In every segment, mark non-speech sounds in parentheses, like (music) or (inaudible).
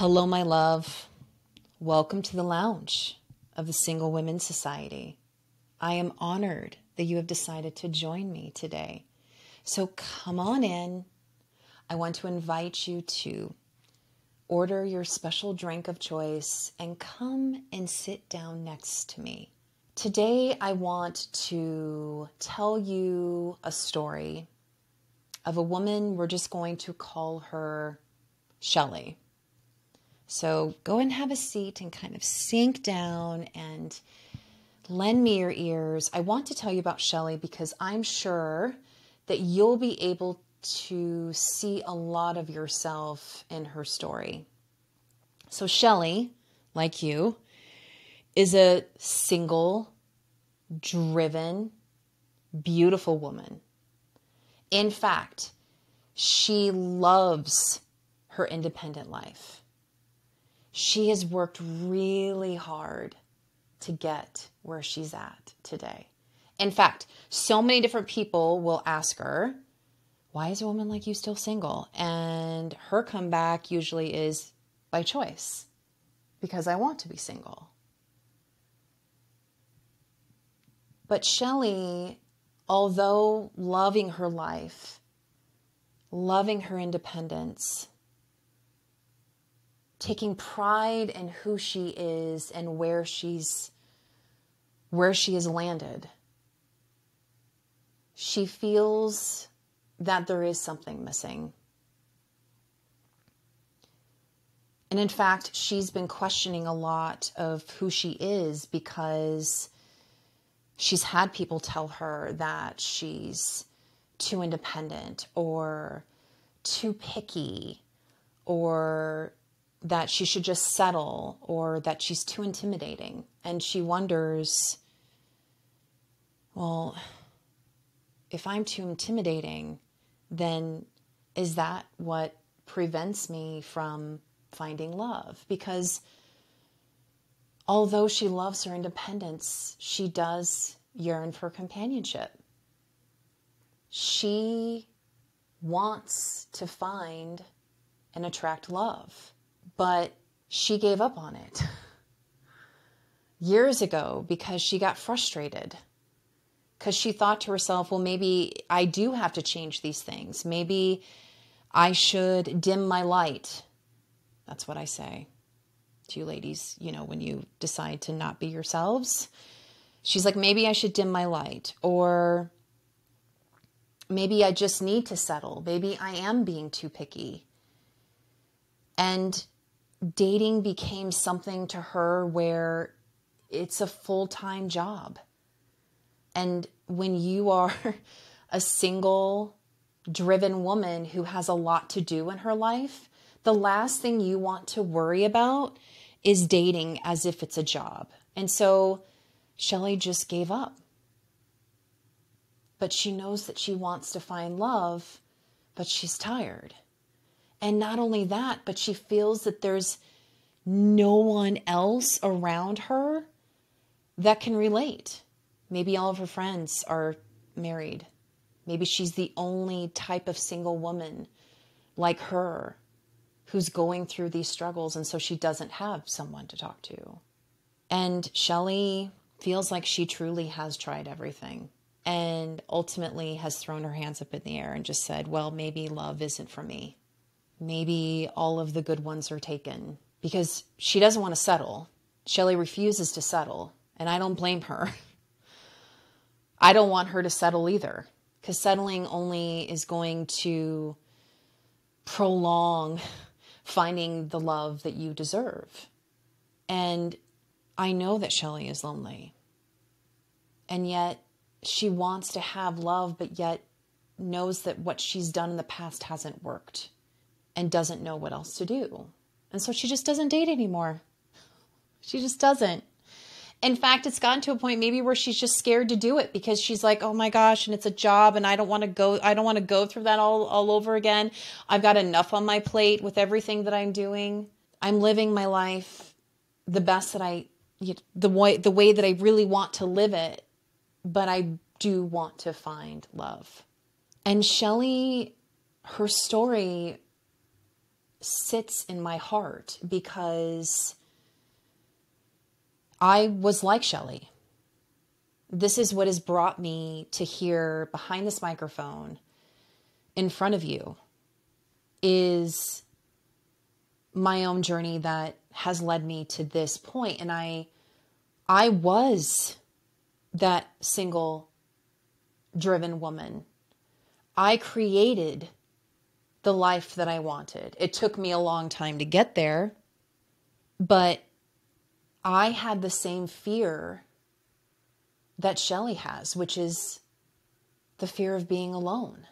Hello, my love. Welcome to the lounge of the Single Women's Society. I am honored that you have decided to join me today. So come on in. I want to invite you to order your special drink of choice and come and sit down next to me. Today, I want to tell you a story of a woman. We're just going to call her Shelly. So go and have a seat and kind of sink down and lend me your ears. I want to tell you about Shelly because I'm sure that you'll be able to see a lot of yourself in her story. So, Shelly, like you, is a single, driven, beautiful woman. In fact, she loves her independent life she has worked really hard to get where she's at today. In fact, so many different people will ask her, Why is a woman like you still single? And her comeback usually is by choice, because I want to be single. But Shelly, although loving her life, loving her independence, taking pride in who she is and where she's where she has landed. She feels that there is something missing. And in fact, she's been questioning a lot of who she is because she's had people tell her that she's too independent or too picky or that she should just settle or that she's too intimidating. And she wonders, well, if I'm too intimidating, then is that what prevents me from finding love? Because although she loves her independence, she does yearn for companionship. She wants to find and attract love but she gave up on it years ago because she got frustrated. Because she thought to herself, well, maybe I do have to change these things. Maybe I should dim my light. That's what I say to you ladies, you know, when you decide to not be yourselves. She's like, maybe I should dim my light. Or maybe I just need to settle. Maybe I am being too picky. And dating became something to her where it's a full time job. And when you are (laughs) a single, driven woman who has a lot to do in her life, the last thing you want to worry about is dating as if it's a job. And so Shelly just gave up. But she knows that she wants to find love, but she's tired. And not only that, but she feels that there's no one else around her that can relate. Maybe all of her friends are married. Maybe she's the only type of single woman like her who's going through these struggles, and so she doesn't have someone to talk to. And Shelly feels like she truly has tried everything and ultimately has thrown her hands up in the air and just said, Well, maybe love isn't for me maybe all of the good ones are taken because she doesn't want to settle. Shelly refuses to settle, and I don't blame her. (laughs) I don't want her to settle either because settling only is going to prolong (laughs) finding the love that you deserve. And I know that Shelly is lonely. And yet she wants to have love, but yet knows that what she's done in the past hasn't worked and doesn't know what else to do. And so she just doesn't date anymore. She just doesn't. In fact, it's gotten to a point maybe where she's just scared to do it because she's like, "Oh my gosh, and it's a job and I don't want to go I don't want to go through that all all over again. I've got enough on my plate with everything that I'm doing. I'm living my life the best that I the way the way that I really want to live it, but I do want to find love." And Shelly her story sits in my heart because I was like Shelly. This is what has brought me to here behind this microphone in front of you is my own journey that has led me to this point and I I was that single driven woman. I created the life that I wanted. It took me a long time to get there, but I had the same fear that Shelly has, which is the fear of being alone.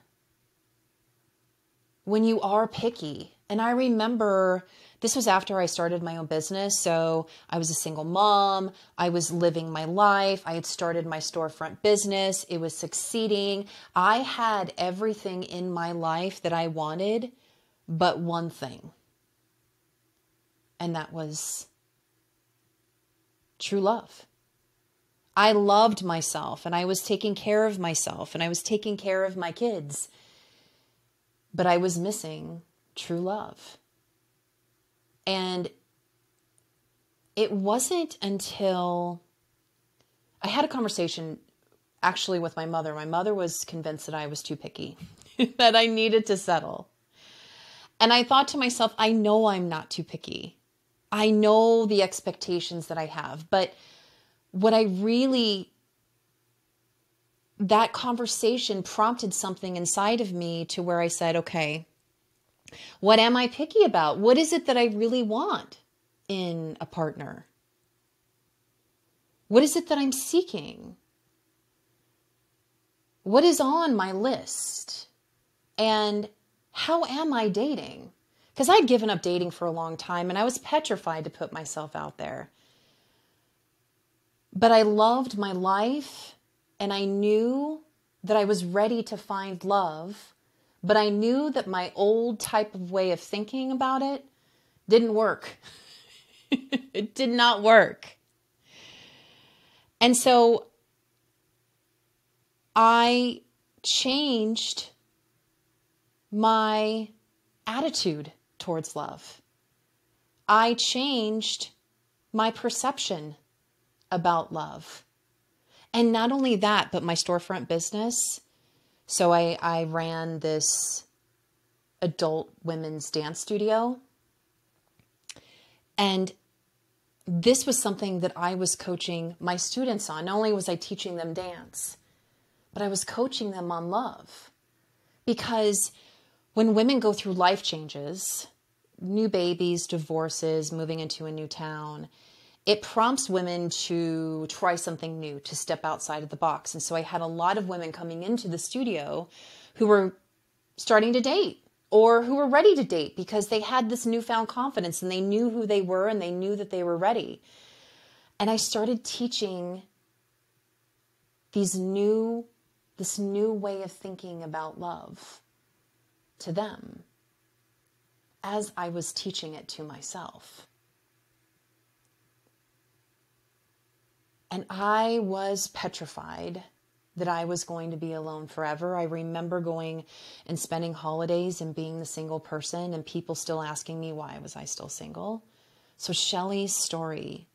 When you are picky, and I remember this was after I started my own business. So I was a single mom. I was living my life. I had started my storefront business. It was succeeding. I had everything in my life that I wanted, but one thing. And that was true love. I loved myself and I was taking care of myself and I was taking care of my kids. But I was missing true love. And it wasn't until I had a conversation actually with my mother. My mother was convinced that I was too picky, (laughs) that I needed to settle. And I thought to myself, I know I'm not too picky. I know the expectations that I have. But what I really, that conversation prompted something inside of me to where I said, okay, what am I picky about? What is it that I really want in a partner? What is it that I'm seeking? What is on my list? And how am I dating? Because I'd given up dating for a long time and I was petrified to put myself out there. But I loved my life and I knew that I was ready to find love but I knew that my old type of way of thinking about it didn't work. (laughs) it did not work. And so I changed my attitude towards love. I changed my perception about love. And not only that, but my storefront business so I, I ran this adult women's dance studio. And this was something that I was coaching my students on. Not only was I teaching them dance, but I was coaching them on love. Because when women go through life changes, new babies, divorces, moving into a new town, it prompts women to try something new, to step outside of the box. And so I had a lot of women coming into the studio who were starting to date or who were ready to date because they had this newfound confidence and they knew who they were and they knew that they were ready. And I started teaching these new this new way of thinking about love to them as I was teaching it to myself. And I was petrified that I was going to be alone forever. I remember going and spending holidays and being the single person and people still asking me why was I still single. So Shelly's story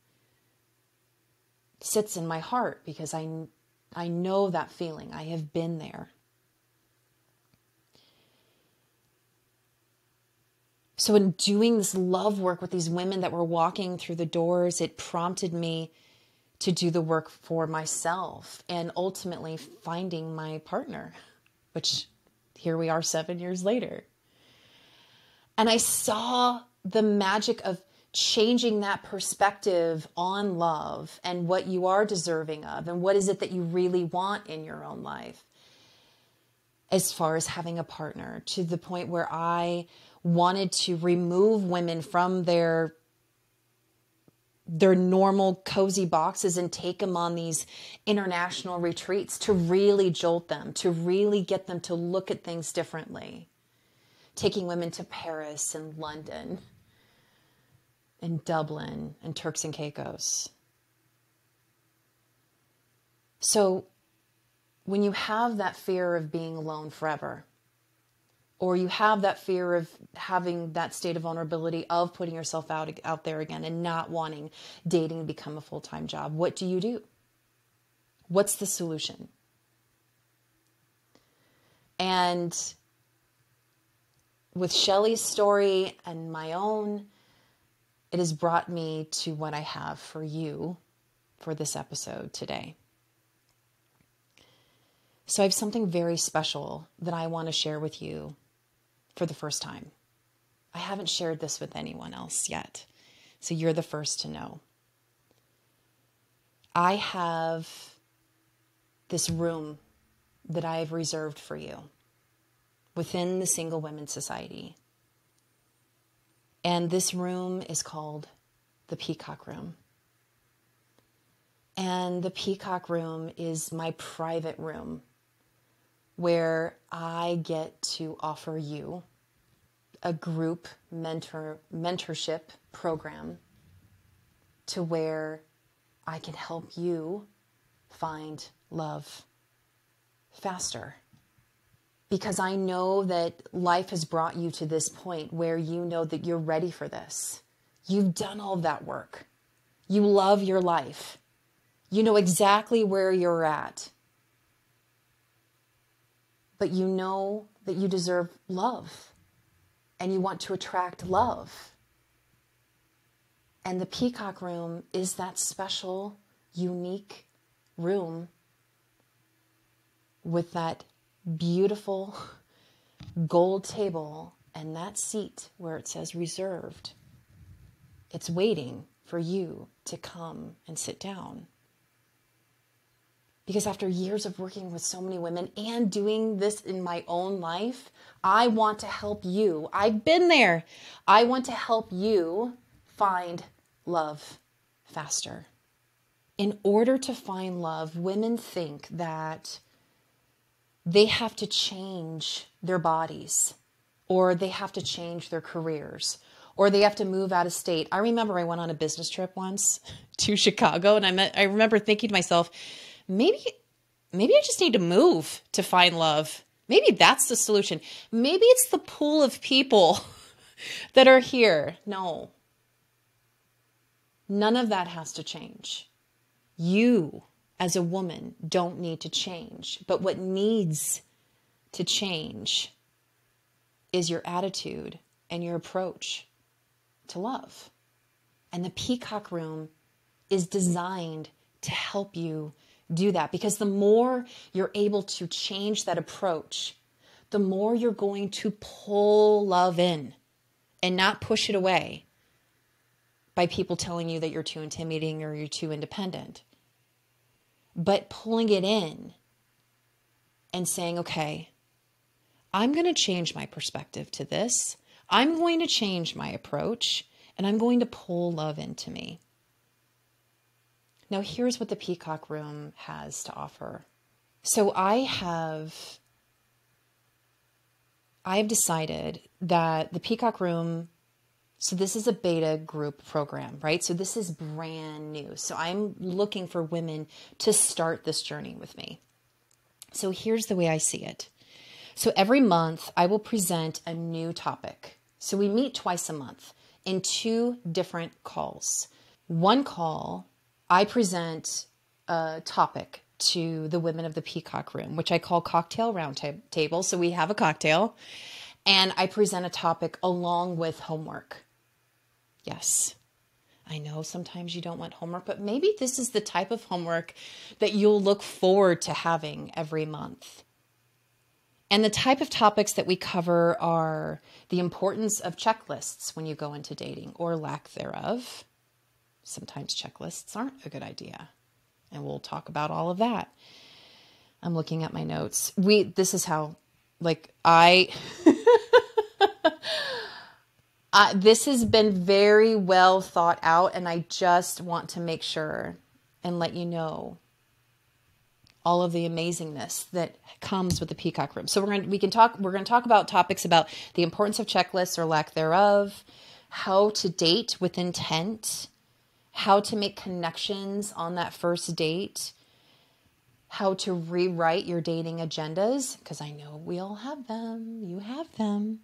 sits in my heart because I I know that feeling. I have been there. So in doing this love work with these women that were walking through the doors, it prompted me to do the work for myself and ultimately finding my partner, which here we are seven years later. And I saw the magic of changing that perspective on love and what you are deserving of and what is it that you really want in your own life as far as having a partner to the point where I wanted to remove women from their their normal cozy boxes and take them on these international retreats to really jolt them, to really get them to look at things differently. Taking women to Paris and London and Dublin and Turks and Caicos. So when you have that fear of being alone forever, or you have that fear of having that state of vulnerability of putting yourself out out there again and not wanting dating to become a full-time job what do you do? What's the solution? And with Shelly's story and my own it has brought me to what I have for you for this episode today. So I have something very special that I want to share with you for the first time. I haven't shared this with anyone else yet, so you're the first to know. I have this room that I have reserved for you within the Single Women Society. And this room is called the Peacock Room. And the Peacock Room is my private room where I get to offer you a group mentor mentorship program to where I can help you find love faster. Because I know that life has brought you to this point where you know that you're ready for this. You've done all that work. You love your life. You know exactly where you're at but you know that you deserve love and you want to attract love. And the Peacock Room is that special, unique room with that beautiful gold table and that seat where it says reserved. It's waiting for you to come and sit down. Because after years of working with so many women and doing this in my own life, I want to help you. I've been there. I want to help you find love faster. In order to find love, women think that they have to change their bodies or they have to change their careers or they have to move out of state. I remember I went on a business trip once (laughs) to Chicago and I met I remember thinking to myself, maybe maybe I just need to move to find love. Maybe that's the solution. Maybe it's the pool of people (laughs) that are here. No. None of that has to change. You, as a woman, don't need to change. But what needs to change is your attitude and your approach to love. And the Peacock Room is designed to help you do that because the more you're able to change that approach, the more you're going to pull love in and not push it away by people telling you that you're too intimidating or you're too independent. But pulling it in and saying, okay, I'm going to change my perspective to this. I'm going to change my approach and I'm going to pull love into me. Now, here's what the Peacock Room has to offer. So, I have I have decided that the Peacock Room so this is a beta group program, right? So this is brand new. So I'm looking for women to start this journey with me. So here's the way I see it. So every month I will present a new topic. So we meet twice a month in two different calls. One call I present a topic to the women of the Peacock Room, which I call Cocktail Roundtable. So we have a cocktail, and I present a topic along with homework. Yes, I know sometimes you don't want homework, but maybe this is the type of homework that you'll look forward to having every month. And the type of topics that we cover are the importance of checklists when you go into dating or lack thereof sometimes checklists aren't a good idea. And we'll talk about all of that. I'm looking at my notes. We this is how like I (laughs) uh, this has been very well thought out and I just want to make sure and let you know all of the amazingness that comes with the peacock room. So we're going we can talk we're going to talk about topics about the importance of checklists or lack thereof, how to date with intent, how to make connections on that first date, how to rewrite your dating agendas, because I know we all have them. You have them.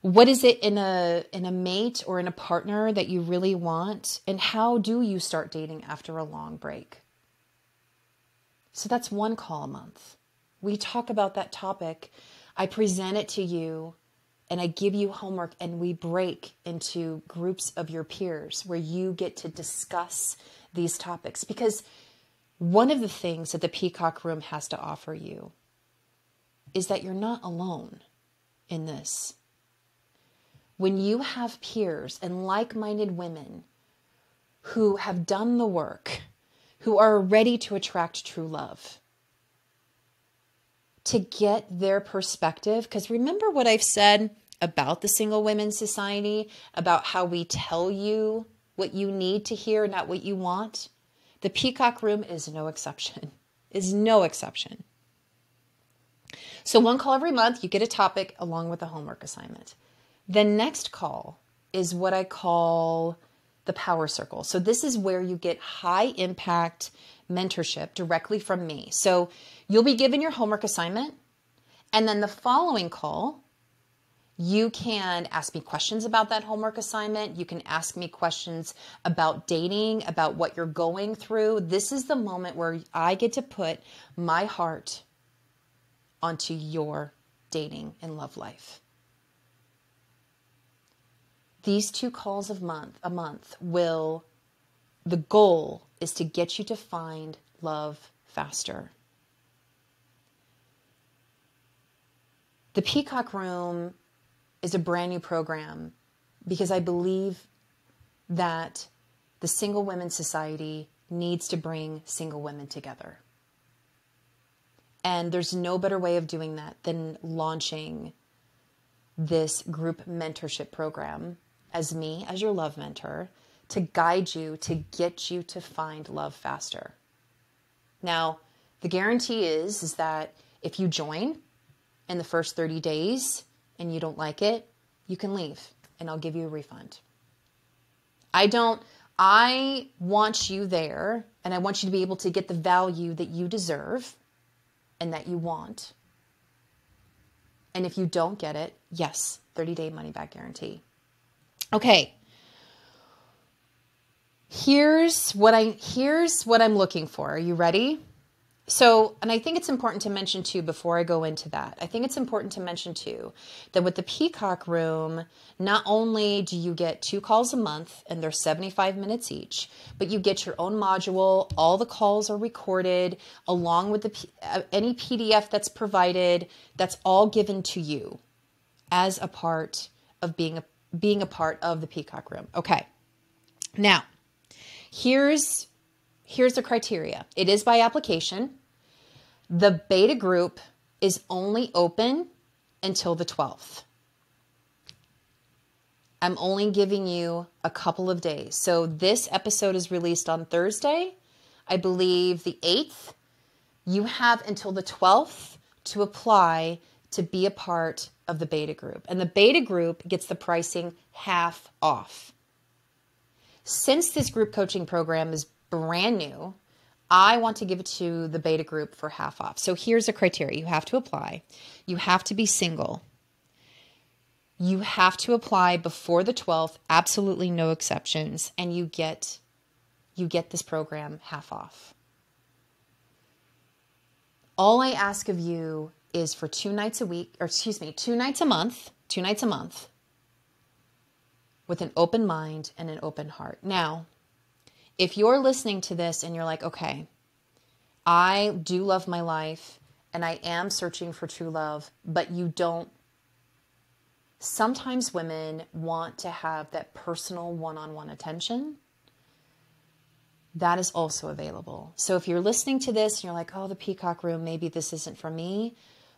What is it in a in a mate or in a partner that you really want? And how do you start dating after a long break? So that's one call a month. We talk about that topic. I present it to you and I give you homework and we break into groups of your peers where you get to discuss these topics because one of the things that the Peacock Room has to offer you is that you're not alone in this. When you have peers and like minded women who have done the work, who are ready to attract true love, to get their perspective, because remember what I've said about the Single Women's Society, about how we tell you what you need to hear, not what you want. The Peacock Room is no exception. (laughs) Is no exception. So one call every month, you get a topic along with a homework assignment. The next call is what I call the power circle. So this is where you get high impact mentorship directly from me. So you'll be given your homework assignment and then the following call you can ask me questions about that homework assignment. You can ask me questions about dating, about what you're going through. This is the moment where I get to put my heart onto your dating and love life. These two calls of month a month will the goal is to get you to find love faster. The Peacock Room is a brand new program because I believe that the Single Women's Society needs to bring single women together. And there's no better way of doing that than launching this group mentorship program as me, as your love mentor, to guide you to get you to find love faster. Now, the guarantee is, is that if you join in the first 30 days, and you don't like it, you can leave and I'll give you a refund. I don't, I want you there and I want you to be able to get the value that you deserve and that you want. And if you don't get it, yes, 30 day money back guarantee. Okay. Here's what I here's what I'm looking for. Are you ready? So, and I think it's important to mention too, before I go into that, I think it's important to mention too that with the Peacock Room, not only do you get two calls a month and they're 75 minutes each, but you get your own module. All the calls are recorded along with the uh, any PDF that's provided. That's all given to you as a part of being a being a part of the Peacock Room. Okay. Now, here's here's the criteria it is by application. The beta group is only open until the 12th. I'm only giving you a couple of days. So this episode is released on Thursday, I believe the 8th. You have until the 12th to apply to be a part of the beta group. And the beta group gets the pricing half off. Since this group coaching program is brand new, I want to give it to the beta group for half off. So here's a criteria you have to apply. You have to be single. You have to apply before the 12th, absolutely no exceptions, and you get you get this program half off. All I ask of you is for two nights a week, or excuse me, two nights a month, two nights a month with an open mind and an open heart. Now, if you're listening to this and you're like, okay, I do love my life and I am searching for true love, but you don't. Sometimes women want to have that personal one on one attention. That is also available. So if you're listening to this and you're like, oh, the Peacock Room, maybe this isn't for me,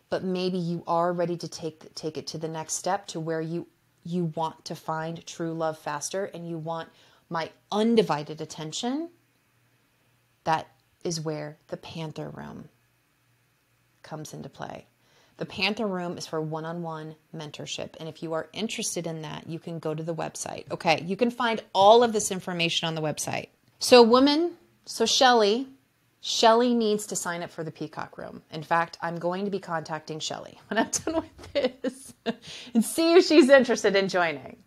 but maybe you are ready to take, take it to the next step to where you, you want to find true love faster and you want my undivided attention, that is where the Panther Room comes into play. The Panther Room is for one on one mentorship. And if you are interested in that, you can go to the website. Okay, you can find all of this information on the website. So, woman, so Shelly, Shelly needs to sign up for the Peacock Room. In fact, I'm going to be contacting Shelly (laughs) when I'm done with this and see if she's interested in joining.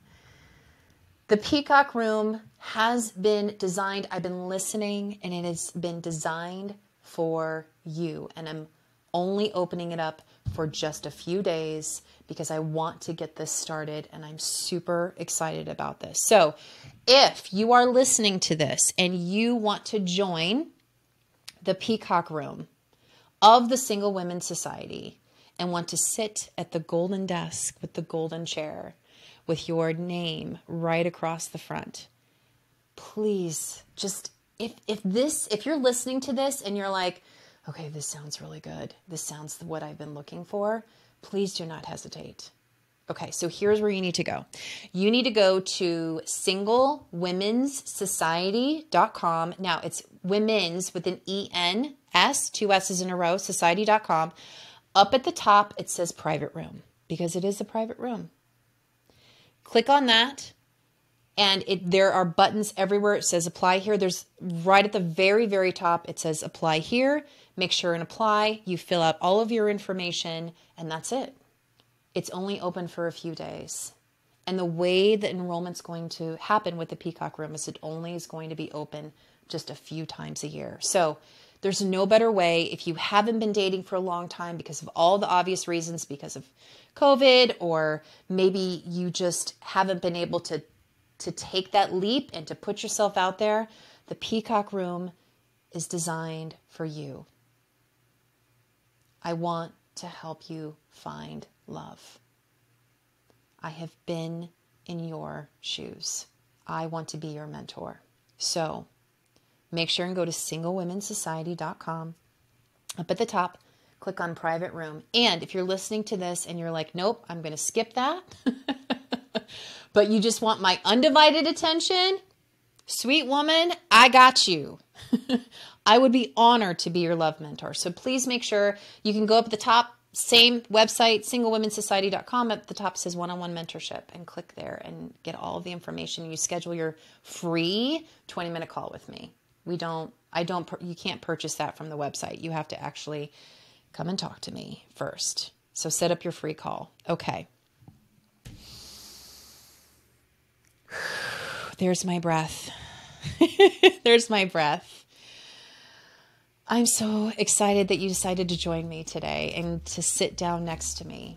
The Peacock Room has been designed, I've been listening, and it has been designed for you. And I'm only opening it up for just a few days because I want to get this started and I'm super excited about this. So, if you are listening to this and you want to join the Peacock Room of the Single Women Society and want to sit at the golden desk with the golden chair with your name right across the front, please just if if this if you're listening to this and you're like okay, this sounds really good. This sounds what I've been looking for. Please do not hesitate. Okay, so here's where you need to go. You need to go to singlewomenssociety.com. Now it's women's with an E N S, two S's in a row, society.com. Up at the top, it says private room because it is a private room. Click on that and it there are buttons everywhere. It says apply here. There's right at the very very top it says apply here. Make sure and apply. You fill out all of your information and that's it. It's only open for a few days. And the way the enrollment's going to happen with the peacock room is it only is going to be open just a few times a year. So there's no better way if you haven't been dating for a long time because of all the obvious reasons because of covid or maybe you just haven't been able to to take that leap and to put yourself out there, the Peacock Room is designed for you. I want to help you find love. I have been in your shoes. I want to be your mentor. So make sure and go to singlewomenssociety.com. Up at the top, click on private room. And if you're listening to this and you're like, nope, I'm going to skip that. (laughs) but you just want my undivided attention, sweet woman, I got you. (laughs) I would be honored to be your love mentor. So please make sure you can go up at the top, same website, singlewomenssociety.com. At the top says one on one mentorship and click there and get all of the information. You schedule your free 20 minute call with me. We don't, I don't, you can't purchase that from the website. You have to actually come and talk to me first. So set up your free call. Okay. (sighs) There's my breath. (laughs) There's my breath. I'm so excited that you decided to join me today and to sit down next to me.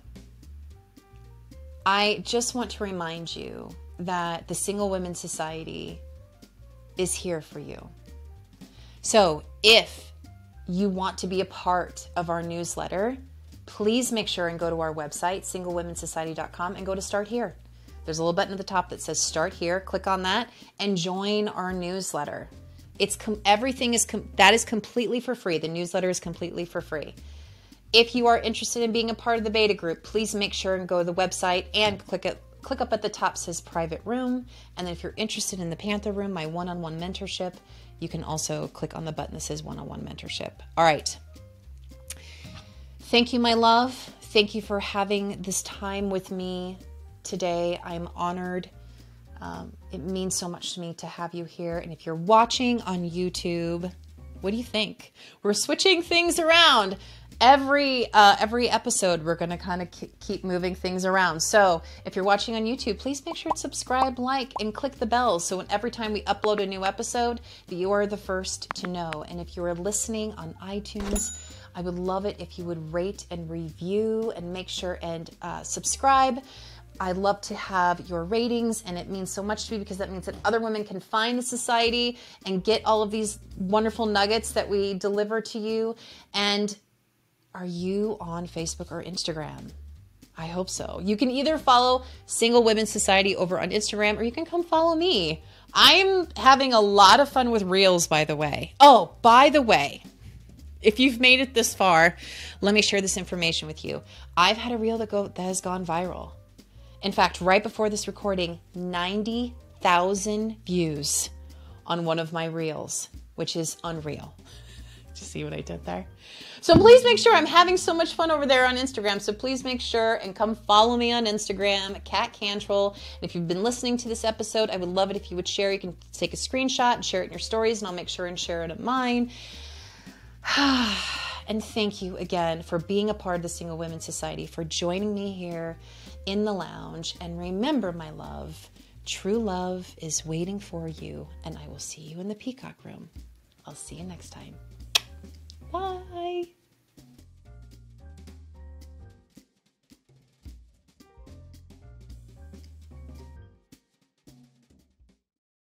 I just want to remind you that the Single Women Society is here for you. So, if you want to be a part of our newsletter, please make sure and go to our website, singlewomenssociety.com, and go to start here. There's a little button at the top that says start here. Click on that and join our newsletter. It's com- everything is com- that is completely for free. The newsletter is completely for free. If you are interested in being a part of the beta group, please make sure and go to the website and click it click up at the top says private room and then if you're interested in the panther room my one-on-one mentorship you can also click on the button that says one-on-one mentorship all right thank you my love thank you for having this time with me today. I'm honored. Um, it means so much to me to have you here. And if you're watching on YouTube, what do you think? We're switching things around every uh, every episode. We're going to kind of keep moving things around. So if you're watching on YouTube, please make sure to subscribe, like, and click the bell so when, every time we upload a new episode, you are the first to know. And if you are listening on iTunes. I would love it if you would rate and review and make sure and uh, subscribe. I love to have your ratings, and it means so much to me because that means that other women can find the society and get all of these wonderful nuggets that we deliver to you. And are you on Facebook or Instagram? I hope so. You can either follow Single Women's Society over on Instagram or you can come follow me. I'm having a lot of fun with Reels, by the way. Oh, by the way, if you've made it this far, let me share this information with you. I've had a reel that go that has gone viral. In fact, right before this recording, 90,000 views on one of my reels, which is unreal. You see what I did there? So please make sure I'm having so much fun over there on Instagram. So please make sure and come follow me on Instagram, Cat Cantrill. And if you've been listening to this episode, I would love it if you would share. You can take a screenshot and share it in your stories, and I'll make sure and share it in mine. (sighs) and thank you again for being a part of the Single Women Society, for joining me here in the lounge. And remember, my love, true love is waiting for you, and I will see you in the Peacock Room. I'll see you next time. Bye.